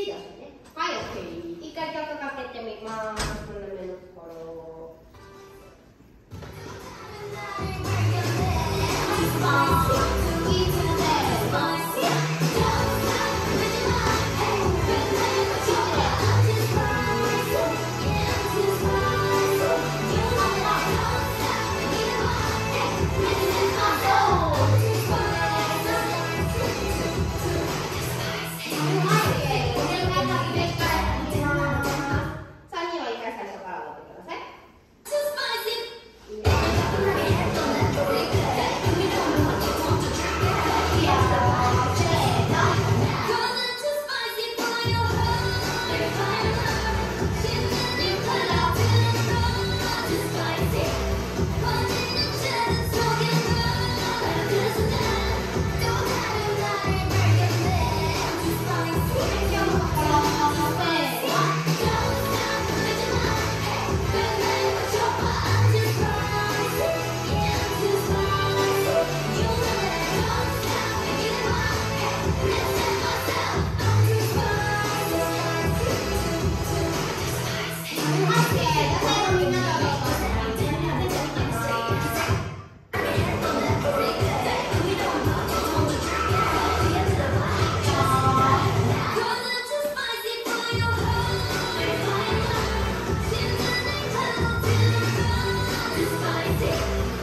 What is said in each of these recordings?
ついてますね。はい OK 一回曲かけてみます。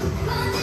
Bye.